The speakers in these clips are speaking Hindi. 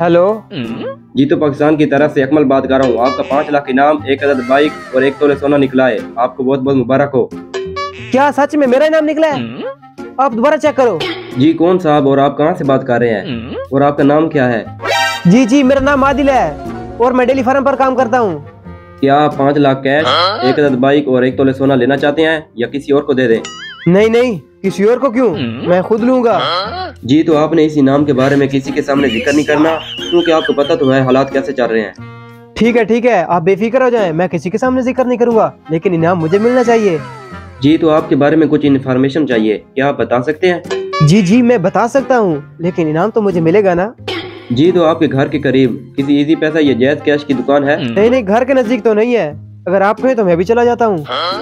हेलो? जी तो पाकिस्तान की तरफ़ से अकमल बात कर रहा हूँ। आपका पाँच लाख इनाम एक अदद बाइक और एक तोले सोना निकला है। आपको बहुत बहुत मुबारक हो। क्या सच में मेरा नाम निकला है? आप दोबारा चेक करो। जी कौन साहब और आप कहाँ से बात कर रहे हैं? और आपका नाम क्या है? जी जी मेरा नाम आदिल है और मैं डेली फार्म पर काम करता हूँ। क्या आप पाँच लाख कैश एक अदद बाइक और एक तोले सोना लेना चाहते हैं या किसी और को दे दें? नहीं नहीं किसी और को क्यों? मैं खुद लूँगा। जी तो आपने इस इनाम के बारे में किसी के सामने ज़िक्र नहीं करना क्योंकि आपको पता तो है हालात कैसे चल रहे हैं। ठीक है ठीक है आप बेफिक्र हो जाएँ मैं किसी के सामने ज़िक्र नहीं करूँगा लेकिन इनाम मुझे मिलना चाहिए। जी तो आपके बारे में कुछ इन्फॉर्मेशन चाहिए क्या आप बता सकते हैं? जी जी मैं बता सकता हूँ लेकिन इनाम तो मुझे मिलेगा ना? जी तो आपके घर के करीब किसी इजी पैसा या जैद कैश की दुकान है? नहीं नहीं घर के नज़दीक तो नहीं है। अगर आप कहें तो मैं भी चला जाता हूँ।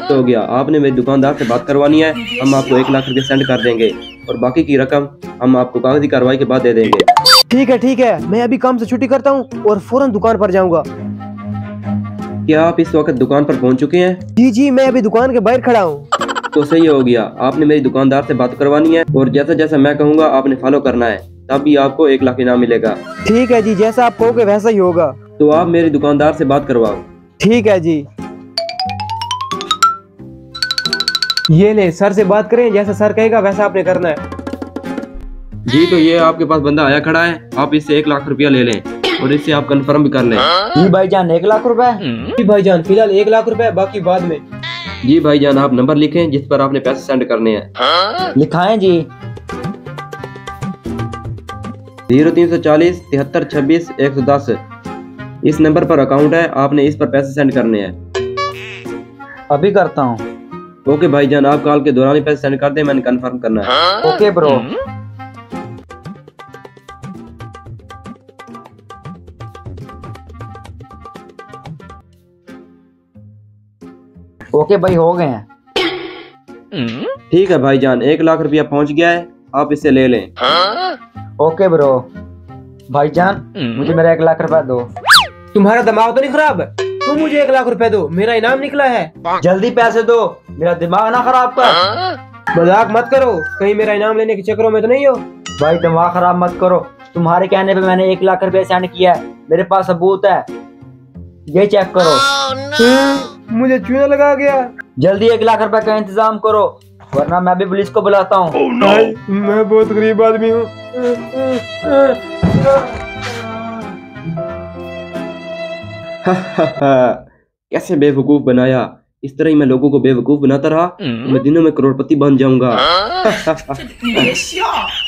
तो हो गया। आपने मेरे दुकानदार से बात करवानी है। हम आपको एक लाख रुपए सेंड कर देंगे। और बाकी की रकम हम आपको कागज़ी कार्रवाई के बाद दे देंगे। ठीक है ठीक है। मैं अभी काम से छुट्टी करता हूँ और फ़ौरन दुकान पर जाऊँगा। क्या आप इस वक्त दुकान पर पहुँच चुके हैं? जी जी मैं अभी दुकान के बाहर खड़ा हूँ। तो सही हो गया। आपने मेरी दुकानदार से बात करवानी है और जैसा जैसा मैं कहूँगा आपने फॉलो करना है। तब भी आपको एक लाख इनाम मिलेगा। ठीक है जी जैसा आप कहोगे वैसा ही होगा। तो आप मेरी दुकानदार से बात करवाओ। ठीक है जी। ये ले सर से बात करें जैसा सर कहेगा वैसा आपने करना है। जी तो ये आपके पास बंदा आया खड़ा है आप इससे एक लाख रुपया ले लें और इससे आप कंफर्म भी कर लें। जी भाईजान एक लाख रुपए? जी भाईजान फ़िलहाल एक लाख रुपए बाकी बाद में। जी भाईजान आप नंबर लिखें जिस पर आपने पैसे सेंड करने हैं। लिखाएँ जी। ज़ीरो तीन सौ चालीस तिहत्तर छब्बीस एक सौ दस। इस नंबर पर अकाउंट है आपने इस पर पैसे सेंड करने हैं। अभी करता हूँ। ओके भाईजान आप कॉल के दौरान ही पैसे सेंड कर दें मैंने कंफर्म करना है। Okay bro. ओके भाई हो गए हैं। ठीक है भाईजान एक लाख रुपया पहुँच गया है आप इसे ले लें। Okay bro. भाईजान मुझे मेरा एक लाख रुपए दो। तुम्हारा दिमाग तो नहीं खराब? तुम मुझे एक लाख रुपए दो मेरा इनाम निकला है। जल्दी पैसे दो। मेरा दिमाग ना खराब कर। मज़ाक मत करो। कहीं मेरा इनाम लेने के चक्करों में तो नहीं हो। भाई दिमाग खराब मत करो। तुम्हारे कहने पे मैंने एक लाख रुपए सेंड किया है। मेरे पास सबूत है। ये चेक करो। हम्म, मुझे चूना लगा गया। जल्दी एक लाख रुपए का इंतज़ाम करो वरना मैं भी पुलिस को बुलाता हूँ। Oh, no. मैं बहुत गरीब आदमी हूँ। कैसे बेवकूफ़ बनाया? इस तरह ही मैं लोगों को बेवकूफ़ बनाता रहा तो मैं दिनों में करोड़पति बन जाऊँगा।